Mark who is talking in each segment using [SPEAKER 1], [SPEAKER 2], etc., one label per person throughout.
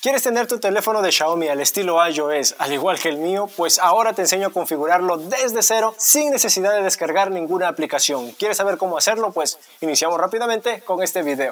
[SPEAKER 1] ¿Quieres tener tu teléfono de Xiaomi al estilo iOS, al igual que el mío? Pues ahora te enseño a configurarlo desde cero sin necesidad de descargar ninguna aplicación. ¿Quieres saber cómo hacerlo? Pues iniciamos rápidamente con este video.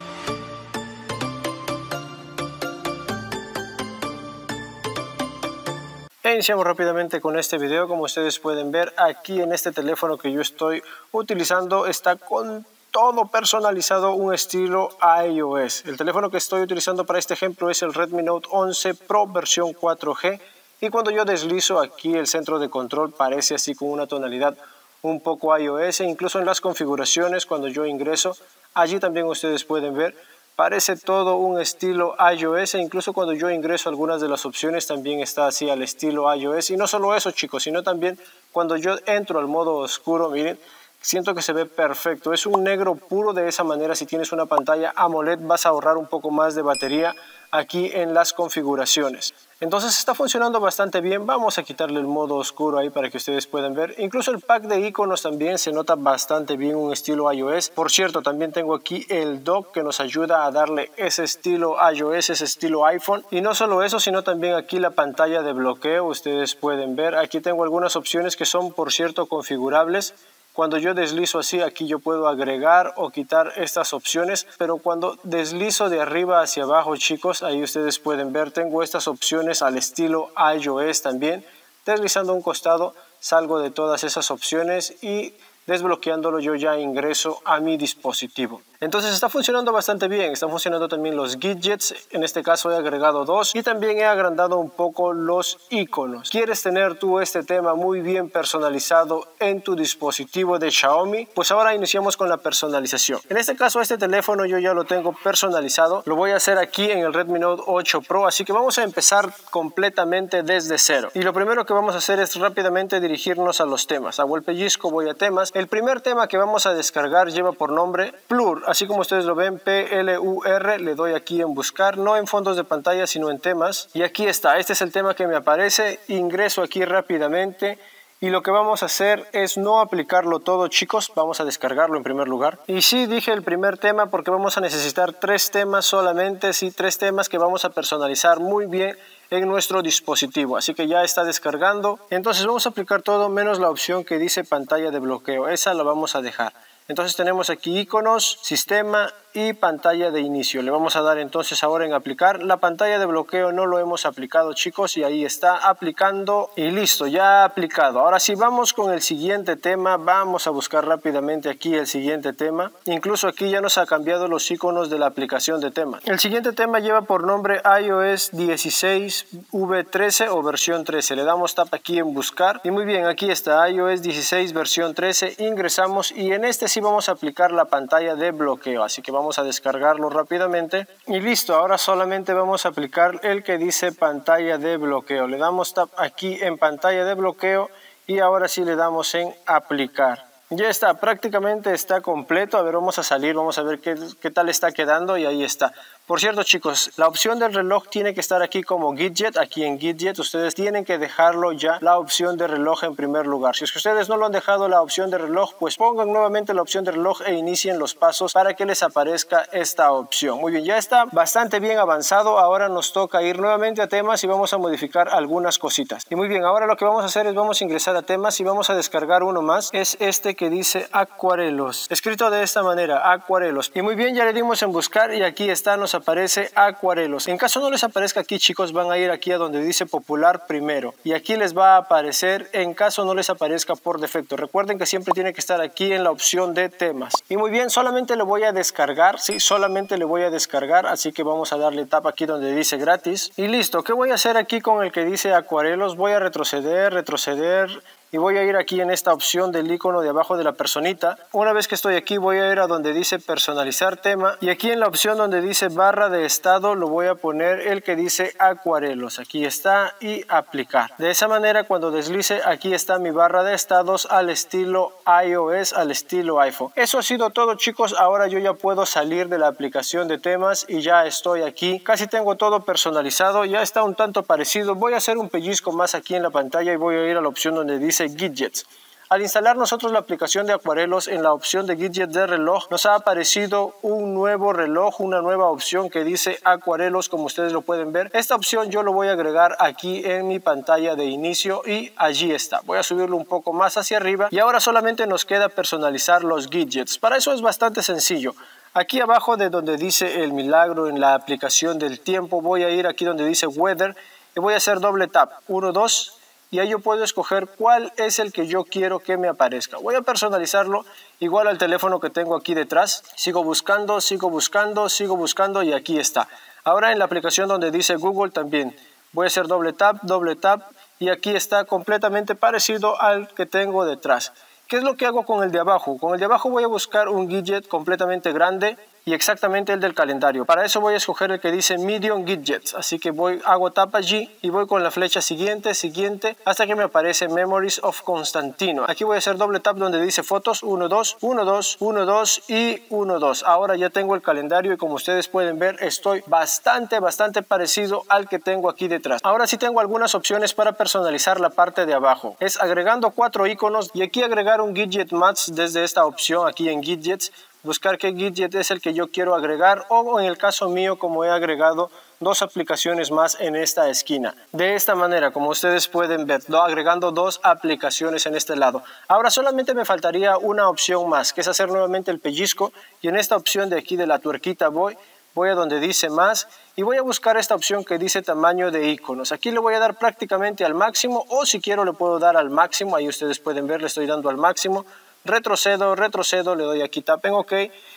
[SPEAKER 1] Iniciamos rápidamente con este video, como ustedes pueden ver aquí en este teléfono que yo estoy utilizando está con todo personalizado un estilo iOS. El teléfono que estoy utilizando para este ejemplo es el Redmi Note 11 Pro versión 4G y cuando yo deslizo aquí el centro de control parece así con una tonalidad un poco iOS, e incluso en las configuraciones cuando yo ingreso, allí también ustedes pueden ver, parece todo un estilo iOS, e incluso cuando yo ingreso algunas de las opciones también está así al estilo iOS, y no solo eso chicos, sino también cuando yo entro al modo oscuro, miren, siento que se ve perfecto. Es un negro puro de esa manera. Si tienes una pantalla AMOLED vas a ahorrar un poco más de batería aquí en las configuraciones. Entonces está funcionando bastante bien. Vamos a quitarle el modo oscuro ahí para que ustedes puedan ver. Incluso el pack de iconos también se nota bastante bien un estilo iOS. Por cierto, también tengo aquí el dock que nos ayuda a darle ese estilo iOS, ese estilo iPhone. Y no solo eso, sino también aquí la pantalla de bloqueo. Ustedes pueden ver. Aquí tengo algunas opciones que son, por cierto, configurables. Cuando yo deslizo así, aquí yo puedo agregar o quitar estas opciones, pero cuando deslizo de arriba hacia abajo, chicos, ahí ustedes pueden ver, tengo estas opciones al estilo iOS también. Deslizando un costado, salgo de todas esas opciones y desbloqueándolo yo ya ingreso a mi dispositivo. Entonces está funcionando bastante bien, están funcionando también los gadgets, en este caso he agregado dos y también he agrandado un poco los iconos. ¿Quieres tener tú este tema muy bien personalizado en tu dispositivo de Xiaomi? Pues ahora iniciamos con la personalización. En este caso este teléfono yo ya lo tengo personalizado, lo voy a hacer aquí en el Redmi Note 8 Pro, así que vamos a empezar completamente desde cero. Y lo primero que vamos a hacer es rápidamente dirigirnos a los temas. Hago el pellizco, voy a temas. El primer tema que vamos a descargar lleva por nombre Plur así como ustedes lo ven, PLUR, le doy aquí en buscar, no en fondos de pantalla, sino en temas. Y aquí está, este es el tema que me aparece, ingreso aquí rápidamente. Y lo que vamos a hacer es no aplicarlo todo, chicos. Vamos a descargarlo en primer lugar. Y sí, dije el primer tema porque vamos a necesitar tres temas solamente. Sí, tres temas que vamos a personalizar muy bien en nuestro dispositivo. Así que ya está descargando. Entonces vamos a aplicar todo menos la opción que dice pantalla de bloqueo. Esa la vamos a dejar. Entonces tenemos aquí iconos, sistema y pantalla de inicio. Le vamos a dar entonces ahora en aplicar. La pantalla de bloqueo no lo hemos aplicado chicos y ahí está aplicando y listo, ya aplicado. Ahora sí vamos con el siguiente tema. Vamos a buscar rápidamente aquí el siguiente tema. Incluso aquí ya nos ha cambiado los iconos de la aplicación de tema. El siguiente tema lleva por nombre iOS 16 V13 o versión 13. Le damos tap aquí en buscar y muy bien, aquí está iOS 16 versión 13. Ingresamos y en este sí vamos a aplicar la pantalla de bloqueo. Así que vamos vamos a descargarlo rápidamente y listo, ahora solamente vamos a aplicar el que dice pantalla de bloqueo. Le damos tap aquí en pantalla de bloqueo y ahora sí le damos en aplicar. Ya está, prácticamente está completo. A ver, vamos a salir, vamos a ver qué, qué tal está quedando y ahí está. Por cierto chicos, la opción del reloj tiene que estar aquí como Gidget, aquí en Gidget ustedes tienen que dejarlo ya la opción de reloj en primer lugar. Si es que ustedes no lo han dejado la opción de reloj, pues pongan nuevamente la opción de reloj e inicien los pasos para que les aparezca esta opción. Muy bien, ya está bastante bien avanzado, ahora nos toca ir nuevamente a temas y vamos a modificar algunas cositas. Y muy bien, ahora lo que vamos a hacer es vamos a ingresar a temas y vamos a descargar uno más, es este que dice acuarelos, escrito de esta manera, acuarelos. Y muy bien, ya le dimos en buscar y aquí está, nos aparece acuarelos. En caso no les aparezca aquí, chicos, van a ir aquí a donde dice popular primero. Y aquí les va a aparecer en caso no les aparezca por defecto. Recuerden que siempre tiene que estar aquí en la opción de temas. Y muy bien, solamente le voy a descargar, sí, solamente le voy a descargar. Así que vamos a darle tap aquí donde dice gratis. Y listo, ¿qué voy a hacer aquí con el que dice acuarelos? Voy a retroceder, retroceder y voy a ir aquí en esta opción del icono de abajo de la personita. Una vez que estoy aquí voy a ir a donde dice personalizar tema y aquí en la opción donde dice barra de estado lo voy a poner el que dice acuarelos. Aquí está y aplicar. De esa manera cuando deslice aquí está mi barra de estados al estilo iOS, al estilo iPhone. Eso ha sido todo chicos. Ahora yo ya puedo salir de la aplicación de temas y ya estoy aquí. Casi tengo todo personalizado. Ya está un tanto parecido. Voy a hacer un pellizco más aquí en la pantalla y voy a ir a la opción donde dice Gadgets. Al instalar nosotros la aplicación de Acuarelos en la opción de Gadget de reloj, nos ha aparecido un nuevo reloj, una nueva opción que dice Acuarelos, como ustedes lo pueden ver. Esta opción yo lo voy a agregar aquí en mi pantalla de inicio y allí está. Voy a subirlo un poco más hacia arriba y ahora solamente nos queda personalizar los gadgets. Para eso es bastante sencillo. Aquí abajo de donde dice el milagro en la aplicación del tiempo, voy a ir aquí donde dice weather y voy a hacer doble tap, 1, 2 y ahí yo puedo escoger cuál es el que yo quiero que me aparezca. Voy a personalizarlo igual al teléfono que tengo aquí detrás. Sigo buscando, sigo buscando, sigo buscando y aquí está. Ahora en la aplicación donde dice Google también voy a hacer doble tap, doble tap y aquí está completamente parecido al que tengo detrás. ¿Qué es lo que hago con el de abajo? Con el de abajo voy a buscar un gadget completamente grande y exactamente el del calendario. Para eso voy a escoger el que dice Medium Gadgets. Así que voy, hago tap allí y voy con la flecha siguiente, siguiente, hasta que me aparece Memories of Constantino. Aquí voy a hacer doble tap donde dice fotos 1, 2, 1, 2, 1, 2 y 1, 2. Ahora ya tengo el calendario y como ustedes pueden ver estoy bastante, bastante parecido al que tengo aquí detrás. Ahora sí tengo algunas opciones para personalizar la parte de abajo. Es agregando cuatro iconos y aquí agregar un Gadget Match desde esta opción aquí en Gadgets buscar qué gadget es el que yo quiero agregar o en el caso mío como he agregado dos aplicaciones más en esta esquina. De esta manera, como ustedes pueden ver, agregando dos aplicaciones en este lado. Ahora solamente me faltaría una opción más, que es hacer nuevamente el pellizco y en esta opción de aquí de la tuerquita voy voy a donde dice más y voy a buscar esta opción que dice tamaño de iconos. Aquí le voy a dar prácticamente al máximo o si quiero le puedo dar al máximo, ahí ustedes pueden ver le estoy dando al máximo retrocedo, retrocedo, le doy aquí tap en OK.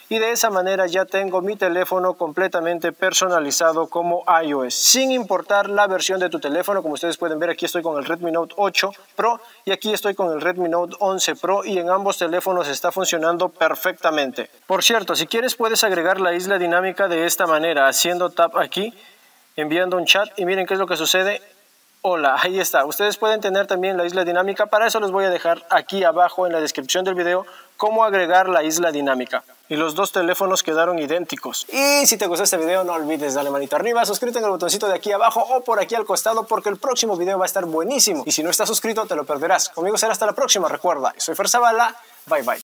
[SPEAKER 1] Y de esa manera ya tengo mi teléfono completamente personalizado como iOS, sin importar la versión de tu teléfono, como ustedes pueden ver aquí estoy con el Redmi Note 8 Pro y aquí estoy con el Redmi Note 11 Pro y en ambos teléfonos está funcionando perfectamente. Por cierto, si quieres puedes agregar la isla dinámica de esta manera, haciendo tap aquí, enviando un chat y miren qué es lo que sucede Hola, ahí está. Ustedes pueden tener también la isla dinámica. Para eso les voy a dejar aquí abajo en la descripción del video cómo agregar la isla dinámica. Y los dos teléfonos quedaron idénticos. Y si te gustó este video, no olvides darle manito arriba, suscríbete en el botoncito de aquí abajo o por aquí al costado porque el próximo video va a estar buenísimo. Y si no estás suscrito, te lo perderás. Conmigo será hasta la próxima. Recuerda, soy Ferzabala. Bye bye.